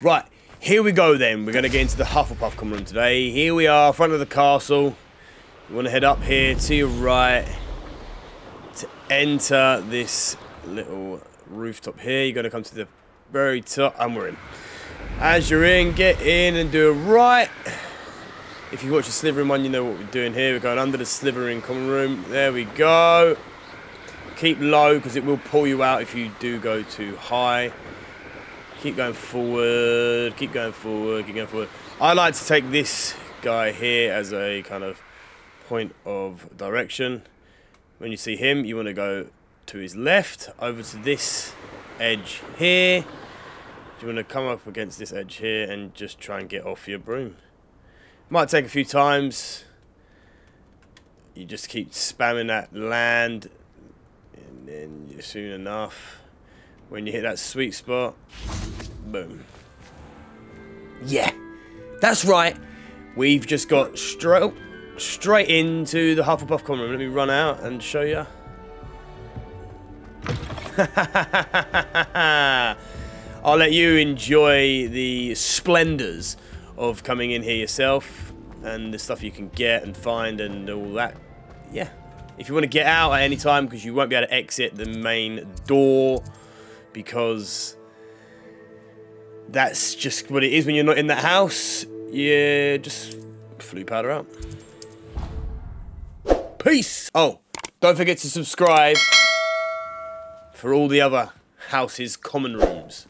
Right, here we go then. We're going to get into the Hufflepuff common room today. Here we are, front of the castle. You want to head up here to your right to enter this little rooftop here. You're going to come to the very top, and we're in. As you're in, get in and do a right. If you watch the Slytherin one, you know what we're doing here. We're going under the Slytherin common room. There we go. Keep low because it will pull you out if you do go too high. Keep going forward, keep going forward, keep going forward. I like to take this guy here as a kind of point of direction. When you see him, you want to go to his left, over to this edge here. You want to come up against this edge here and just try and get off your broom. Might take a few times. You just keep spamming that land, and then soon enough, when you hit that sweet spot, boom. Yeah, that's right. We've just got straight oh, straight into the Hufflepuff common room. Let me run out and show you. I'll let you enjoy the splendors of coming in here yourself and the stuff you can get and find and all that. Yeah. If you want to get out at any time because you won't be able to exit the main door because that's just what it is when you're not in that house. Yeah, just Floo powder out. Peace! Oh, don't forget to subscribe for all the other houses' common rooms.